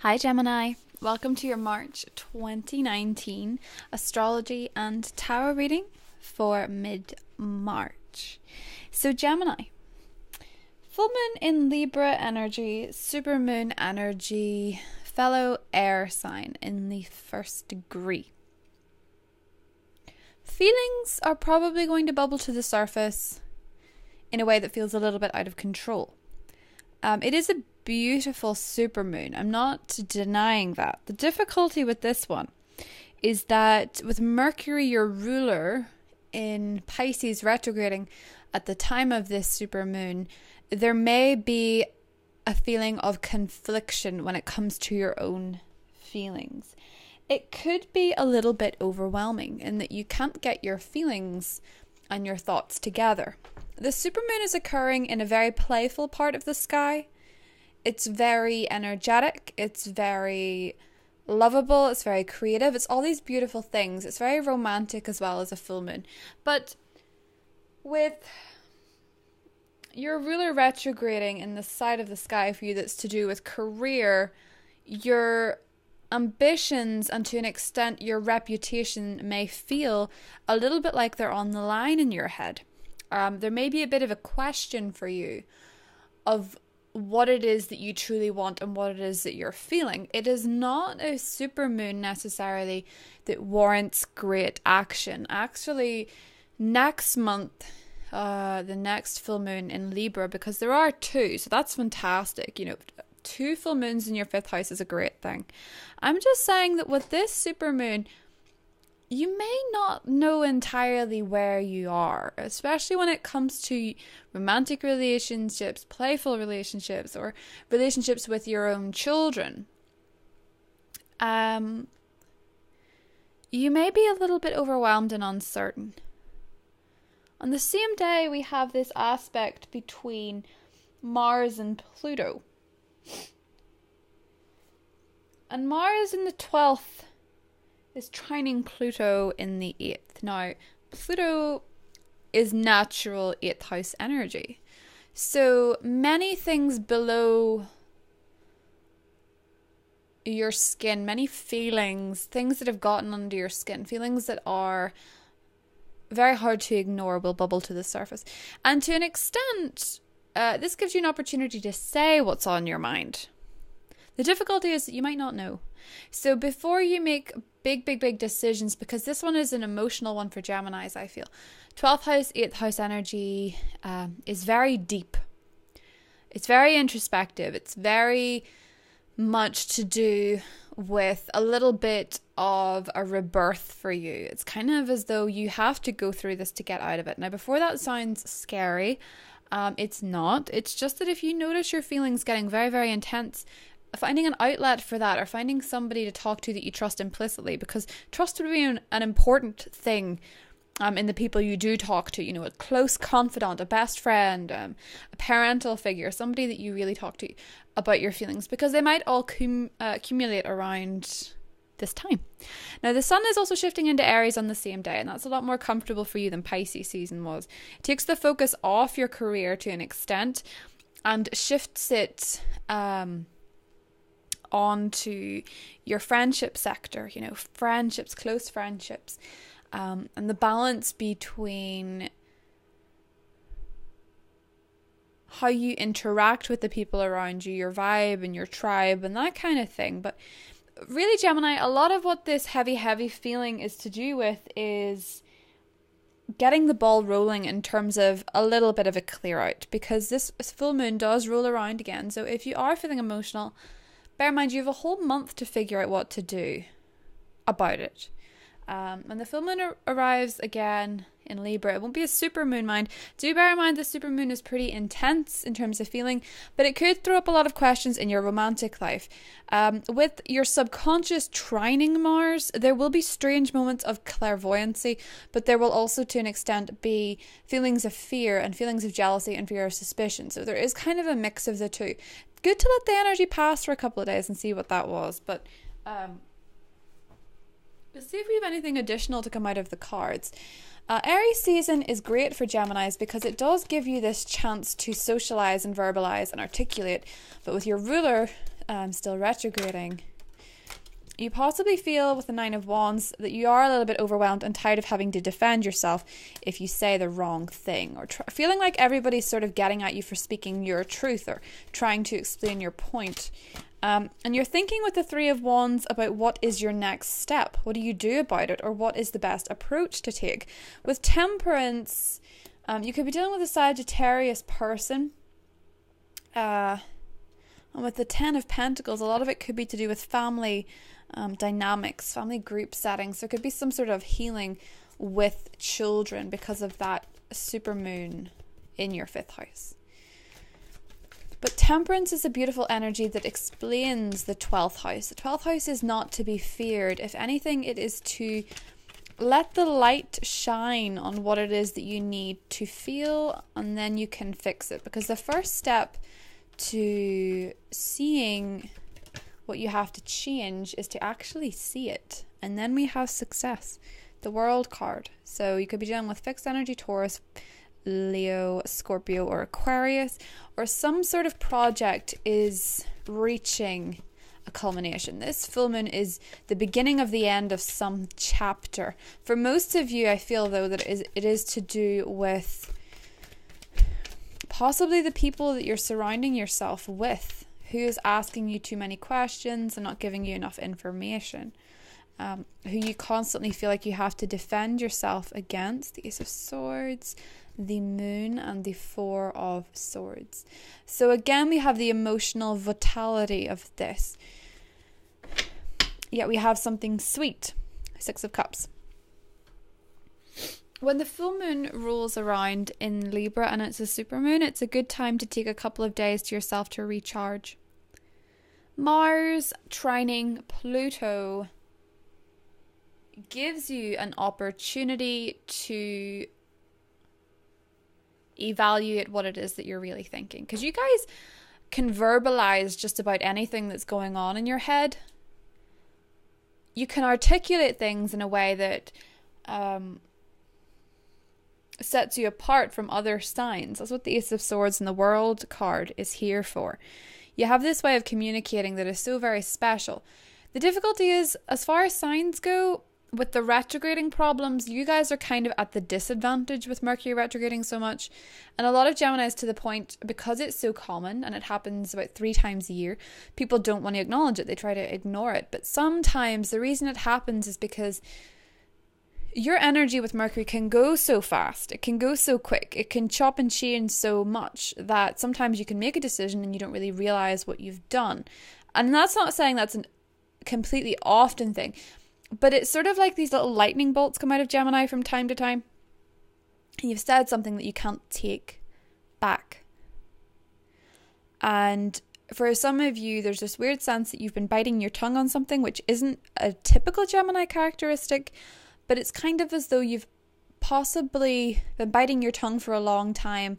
Hi, Gemini. Welcome to your March 2019 astrology and tarot reading for mid March. So, Gemini, full moon in Libra energy, super moon energy, fellow air sign in the first degree. Feelings are probably going to bubble to the surface in a way that feels a little bit out of control. Um, it is a beautiful supermoon. I'm not denying that. The difficulty with this one is that with Mercury, your ruler, in Pisces retrograding at the time of this supermoon, there may be a feeling of confliction when it comes to your own feelings. It could be a little bit overwhelming in that you can't get your feelings and your thoughts together. The supermoon is occurring in a very playful part of the sky it's very energetic, it's very lovable, it's very creative, it's all these beautiful things. It's very romantic as well as a full moon. But with your ruler retrograding in the side of the sky for you that's to do with career, your ambitions and to an extent your reputation may feel a little bit like they're on the line in your head. Um, there may be a bit of a question for you of what it is that you truly want and what it is that you're feeling. It is not a super moon necessarily that warrants great action. Actually, next month, uh, the next full moon in Libra, because there are two, so that's fantastic. You know, two full moons in your fifth house is a great thing. I'm just saying that with this super moon, you may not know entirely where you are, especially when it comes to romantic relationships, playful relationships, or relationships with your own children. Um, you may be a little bit overwhelmed and uncertain. On the same day, we have this aspect between Mars and Pluto. And Mars in the 12th is trining Pluto in the eighth. Now, Pluto is natural eighth house energy. So many things below your skin, many feelings, things that have gotten under your skin, feelings that are very hard to ignore will bubble to the surface. And to an extent, uh, this gives you an opportunity to say what's on your mind. The difficulty is that you might not know. So before you make big, big, big decisions because this one is an emotional one for Geminis, I feel. 12th house, 8th house energy um, is very deep. It's very introspective. It's very much to do with a little bit of a rebirth for you. It's kind of as though you have to go through this to get out of it. Now, before that sounds scary, um, it's not. It's just that if you notice your feelings getting very, very intense finding an outlet for that or finding somebody to talk to that you trust implicitly because trust would be an, an important thing um, in the people you do talk to, you know, a close confidant, a best friend, um, a parental figure, somebody that you really talk to about your feelings because they might all cum- uh, accumulate around this time. Now, the sun is also shifting into Aries on the same day, and that's a lot more comfortable for you than Pisces season was. It takes the focus off your career to an extent and shifts it. Um, onto your friendship sector, you know, friendships, close friendships, um, and the balance between how you interact with the people around you, your vibe and your tribe, and that kind of thing. But really, Gemini, a lot of what this heavy, heavy feeling is to do with is getting the ball rolling in terms of a little bit of a clear out because this full moon does roll around again. So if you are feeling emotional, bear in mind you have a whole month to figure out what to do about it. Um, when the full moon ar- arrives again in Libra, it won't be a super moon, mind. Do bear in mind the super moon is pretty intense in terms of feeling, but it could throw up a lot of questions in your romantic life. Um, with your subconscious trining Mars, there will be strange moments of clairvoyancy, but there will also, to an extent, be feelings of fear and feelings of jealousy and fear of suspicion. So there is kind of a mix of the two good to let the energy pass for a couple of days and see what that was. But um, let's see if we have anything additional to come out of the cards. Uh, Aries season is great for Geminis because it does give you this chance to socialize and verbalize and articulate. But with your ruler um, still retrograding, you possibly feel with the Nine of Wands that you are a little bit overwhelmed and tired of having to defend yourself if you say the wrong thing, or feeling like everybody's sort of getting at you for speaking your truth or trying to explain your point. Um, and you're thinking with the Three of Wands about what is your next step. What do you do about it, or what is the best approach to take? With Temperance, um, you could be dealing with a Sagittarius person. Uh, and with the Ten of Pentacles, a lot of it could be to do with family um, dynamics, family group settings. There could be some sort of healing with children because of that super moon in your fifth house. But temperance is a beautiful energy that explains the 12th house. The 12th house is not to be feared. If anything, it is to let the light shine on what it is that you need to feel, and then you can fix it. Because the first step to seeing what you have to change is to actually see it. And then we have success, the world card. So you could be dealing with fixed energy Taurus, Leo, Scorpio, or Aquarius, or some sort of project is reaching a culmination. This full moon is the beginning of the end of some chapter. For most of you, I feel though that it is, it is to do with possibly the people that you're surrounding yourself with who is asking you too many questions and not giving you enough information, um, who you constantly feel like you have to defend yourself against, the Ace of Swords, the Moon, and the Four of Swords. So, again, we have the emotional vitality of this. Yet we have something sweet, Six of Cups. When the full moon rolls around in Libra and it's a super moon, it's a good time to take a couple of days to yourself to recharge. Mars trining Pluto gives you an opportunity to evaluate what it is that you're really thinking. Because you guys can verbalize just about anything that's going on in your head. You can articulate things in a way that um, sets you apart from other signs. That's what the Ace of Swords in the World card is here for. You have this way of communicating that is so very special. The difficulty is, as far as signs go, with the retrograding problems, you guys are kind of at the disadvantage with Mercury retrograding so much. And a lot of Geminis, to the point, because it's so common and it happens about three times a year, people don't want to acknowledge it. They try to ignore it. But sometimes the reason it happens is because your energy with Mercury can go so fast, it can go so quick, it can chop and change so much that sometimes you can make a decision and you don't really realize what you've done. And that's not saying that's a completely often thing, but it's sort of like these little lightning bolts come out of Gemini from time to time. And you've said something that you can't take back. And for some of you, there's this weird sense that you've been biting your tongue on something, which isn't a typical Gemini characteristic but it's kind of as though you've possibly been biting your tongue for a long time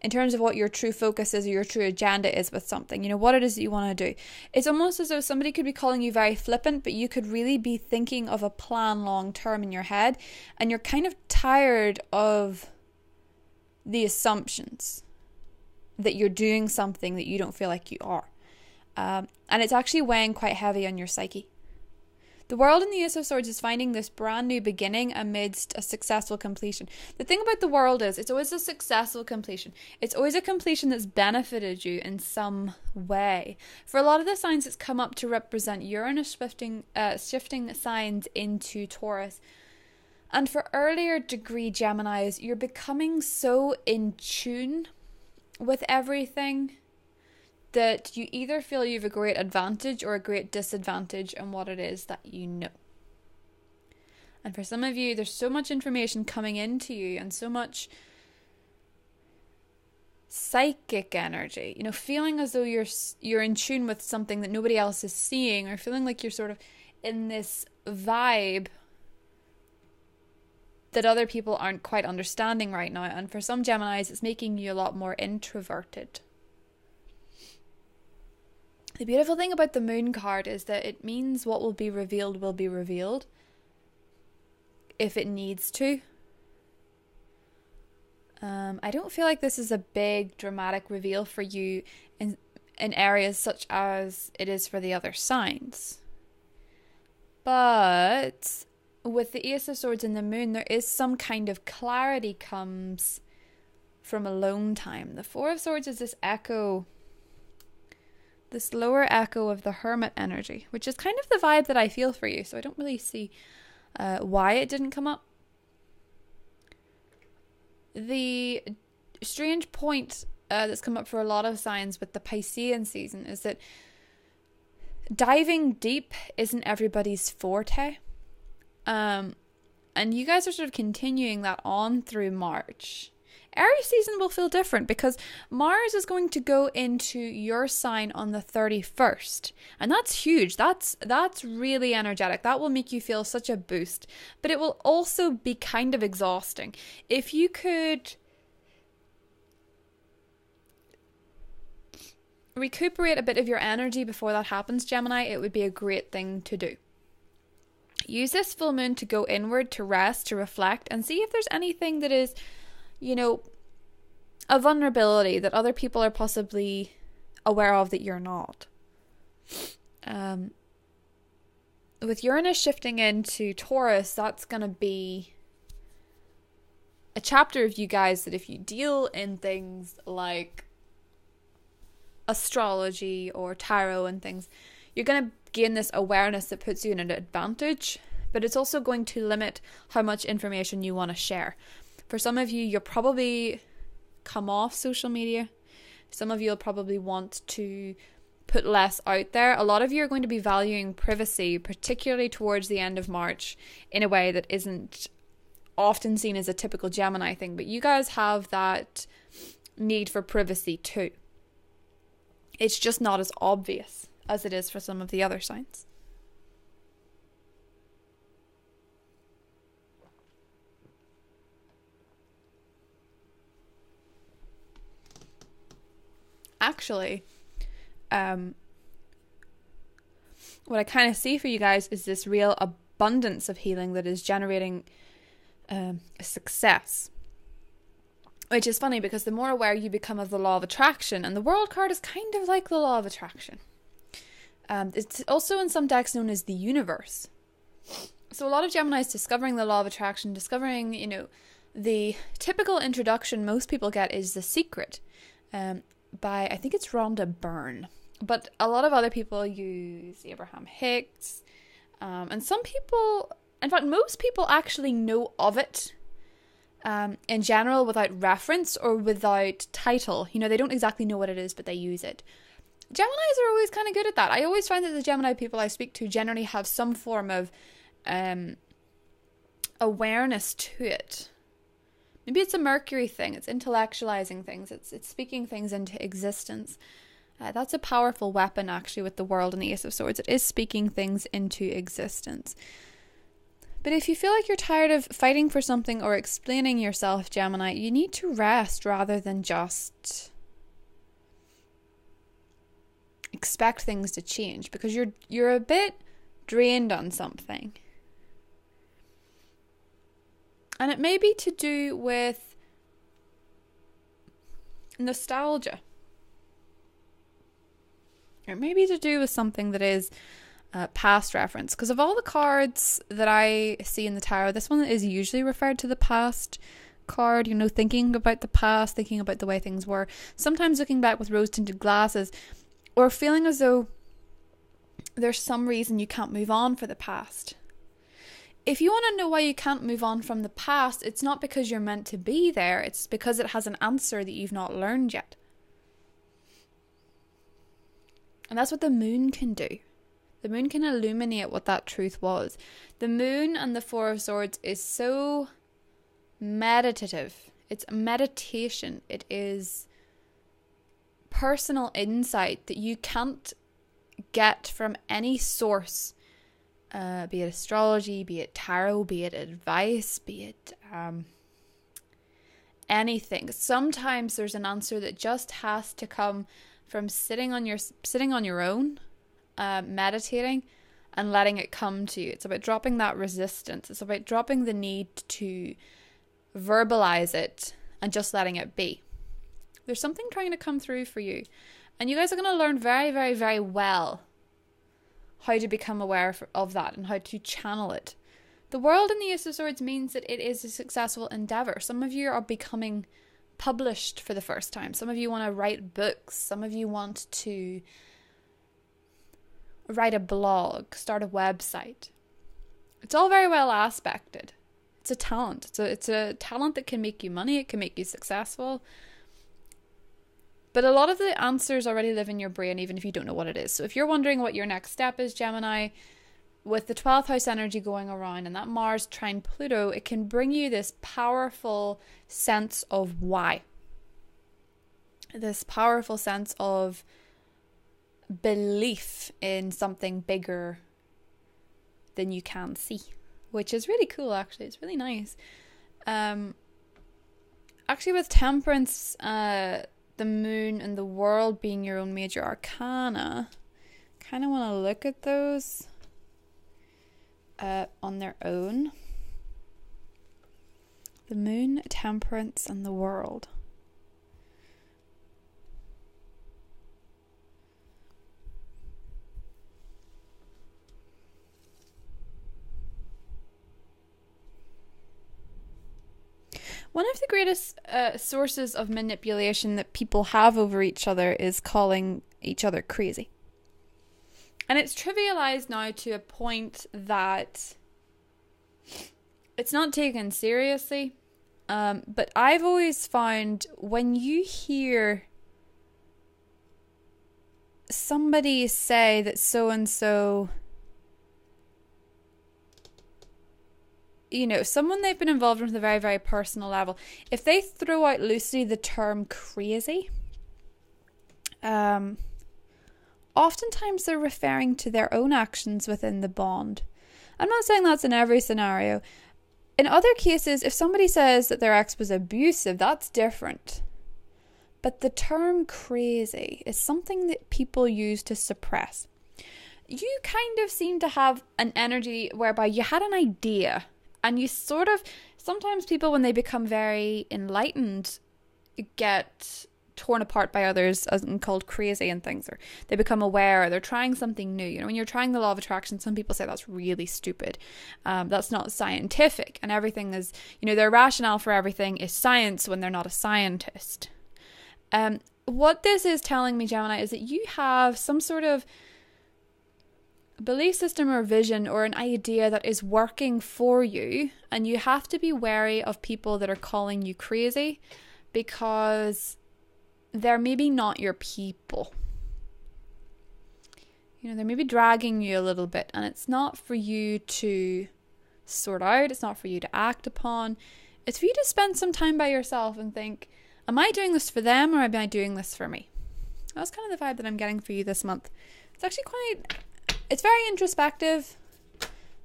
in terms of what your true focus is or your true agenda is with something, you know, what it is that you want to do. It's almost as though somebody could be calling you very flippant, but you could really be thinking of a plan long term in your head, and you're kind of tired of the assumptions that you're doing something that you don't feel like you are. Um, and it's actually weighing quite heavy on your psyche. The world in the Ace of Swords is finding this brand new beginning amidst a successful completion. The thing about the world is, it's always a successful completion. It's always a completion that's benefited you in some way. For a lot of the signs, it's come up to represent Uranus shifting, uh, shifting signs into Taurus. And for earlier degree Geminis, you're becoming so in tune with everything that you either feel you have a great advantage or a great disadvantage in what it is that you know. And for some of you, there's so much information coming into you and so much psychic energy, you know, feeling as though you're you're in tune with something that nobody else is seeing or feeling like you're sort of in this vibe that other people aren't quite understanding right now. And for some Geminis, it's making you a lot more introverted. The beautiful thing about the moon card is that it means what will be revealed will be revealed if it needs to. Um, I don't feel like this is a big dramatic reveal for you in in areas such as it is for the other signs. But with the Ace of Swords and the Moon, there is some kind of clarity comes from alone time. The Four of Swords is this echo, this lower echo of the Hermit energy, which is kind of the vibe that I feel for you. So I don't really see uh, why it didn't come up. The strange point uh, that's come up for a lot of signs with the Piscean season is that diving deep isn't everybody's forte. Um, and you guys are sort of continuing that on through March. Aries season will feel different because Mars is going to go into your sign on the 31st. And that's huge. That's that's really energetic. That will make you feel such a boost. But it will also be kind of exhausting. If you could recuperate a bit of your energy before that happens, Gemini, it would be a great thing to do. Use this full moon to go inward, to rest, to reflect, and see if there's anything that is, you know, a vulnerability that other people are possibly aware of that you're not. Um, with Uranus shifting into Taurus, that's going to be a chapter of you guys that if you deal in things like astrology or tarot and things, you're going to gain this awareness that puts you in an advantage, but it's also going to limit how much information you want to share. For some of you, you'll probably come off social media. Some of you will probably want to put less out there. A lot of you are going to be valuing privacy, particularly towards the end of March, in a way that isn't often seen as a typical Gemini thing, but you guys have that need for privacy too. It's just not as obvious as it is for some of the other signs. Actually, um, what I kind of see for you guys is this real abundance of healing that is generating um, success. Which is funny because the more aware you become of the law of attraction, and the world card is kind of like the law of attraction. Um, it's also in some decks known as the universe. So a lot of Geminis discovering the law of attraction, discovering, you know, the typical introduction most people get is The Secret um, by, I think it's Rhonda Byrne. But a lot of other people use Abraham Hicks. Um, and some people, in fact, most people actually know of it um, in general without reference or without title. You know, they don't exactly know what it is, but they use it. Geminis are always kind of good at that. I always find that the Gemini people I speak to generally have some form of um, awareness to it. Maybe it's a Mercury thing. It's intellectualizing things. It's it's speaking things into existence. Uh, that's a powerful weapon, actually, with the world and the Ace of Swords. It is speaking things into existence. But if you feel like you're tired of fighting for something or explaining yourself, Gemini, you need to rest rather than just expect things to change because you're you're a bit drained on something. And it may be to do with nostalgia. It may be to do with something that is uh, past reference. Because of all the cards that I see in the tarot, this one is usually referred to the past card, you know, thinking about the past, thinking about the way things were. Sometimes looking back with rose tinted glasses, or feeling as though there's some reason you can't move on for the past. If you want to know why you can't move on from the past, it's not because you're meant to be there, it's because it has an answer that you've not learned yet. And that's what the moon can do. The moon can illuminate what that truth was. The moon and the Four of Swords is so meditative. It's meditation. It is personal insight that you can't get from any source, uh, be it astrology, be it tarot, be it advice, be it um, anything. Sometimes there's an answer that just has to come from sitting on your sitting on your own uh, meditating and letting it come to you. It's about dropping that resistance. It's about dropping the need to verbalize it and just letting it be. There's something trying to come through for you. And you guys are going to learn very, very, very well how to become aware of that and how to channel it. The world in the Ace of Swords means that it is a successful endeavor. Some of you are becoming published for the first time. Some of you want to write books. Some of you want to write a blog, start a website. It's all very well aspected. It's a talent. It's a, it's a talent that can make you money, it can make you successful. But a lot of the answers already live in your brain, even if you don't know what it is. So if you're wondering what your next step is, Gemini, with the 12th house energy going around and that Mars trine Pluto, it can bring you this powerful sense of why. This powerful sense of belief in something bigger than you can see, which is really cool, actually. It's really nice. Um, actually, with Temperance, uh, the moon, and the world being your own major arcana, kind of want to look at those uh, on their own. The moon, temperance, and the world. One of the greatest uh, sources of manipulation that people have over each other is calling each other crazy. And it's trivialized now to a point that it's not taken seriously. Um, but I've always found when you hear somebody say that so and so, you know, someone they've been involved with a very, very personal level, if they throw out loosely the term crazy, um, oftentimes they're referring to their own actions within the bond. I'm not saying that's in every scenario. In other cases, if somebody says that their ex was abusive, that's different. But the term crazy is something that people use to suppress. You kind of seem to have an energy whereby you had an idea and you sort of sometimes people when they become very enlightened get torn apart by others and called crazy and things or they become aware or they're trying something new. You know when you're trying the law of attraction some people say that's really stupid. Um, that's not scientific and everything is you know their rationale for everything is science when they're not a scientist. Um, what this is telling me gemini is that you have some sort of belief system or vision or an idea that is working for you and you have to be wary of people that are calling you crazy because they're maybe not your people. You know, they're maybe dragging you a little bit, and it's not for you to sort out, it's not for you to act upon. It's for you to spend some time by yourself and think, Am I doing this for them or am I doing this for me? That's kind of the vibe that I'm getting for you this month. It's actually quite, it's very introspective.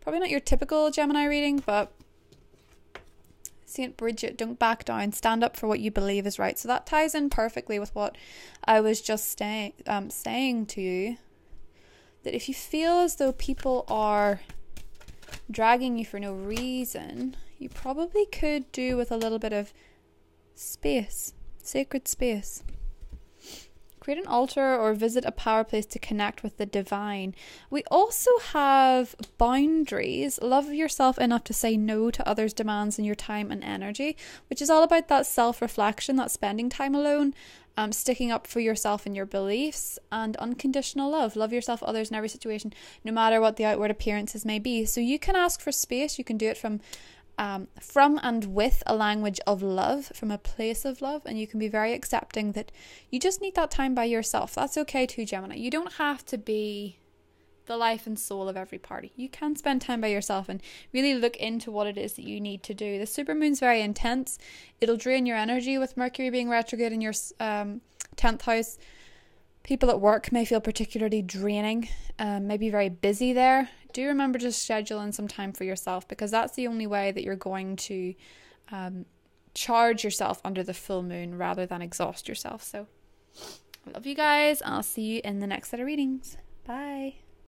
Probably not your typical Gemini reading, but St. Bridget, don't back down, stand up for what you believe is right. So that ties in perfectly with what I was just stay, um, saying to you. That if you feel as though people are dragging you for no reason, you probably could do with a little bit of space, sacred space. Create an altar or visit a power place to connect with the divine. We also have boundaries. Love yourself enough to say no to others' demands in your time and energy, which is all about that self reflection, that spending time alone, um, sticking up for yourself and your beliefs, and unconditional love. Love yourself, others in every situation, no matter what the outward appearances may be. So you can ask for space. You can do it from um, from and with a language of love, from a place of love, and you can be very accepting that you just need that time by yourself. That's okay too, Gemini. You don't have to be the life and soul of every party. You can spend time by yourself and really look into what it is that you need to do. The super supermoon's very intense. It'll drain your energy with Mercury being retrograde in your um, 10th house. People at work may feel particularly draining, um, maybe very busy there do remember to schedule in some time for yourself because that's the only way that you're going to um, charge yourself under the full moon rather than exhaust yourself. So, I love you guys. I'll see you in the next set of readings. Bye.